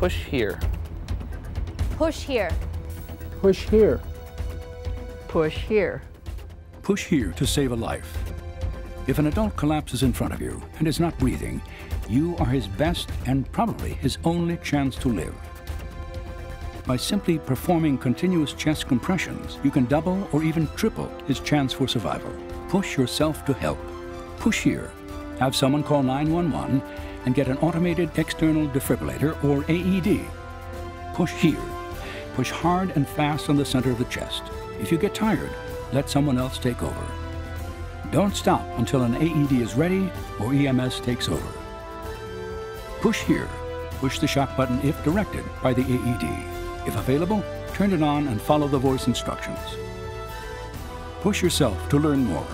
Push here. Push here. Push here. Push here. Push here to save a life. If an adult collapses in front of you and is not breathing, you are his best and probably his only chance to live. By simply performing continuous chest compressions, you can double or even triple his chance for survival. Push yourself to help. Push here. Have someone call 911 and get an automated external defibrillator or AED. Push here. Push hard and fast on the center of the chest. If you get tired, let someone else take over. Don't stop until an AED is ready or EMS takes over. Push here. Push the shock button if directed by the AED. If available, turn it on and follow the voice instructions. Push yourself to learn more.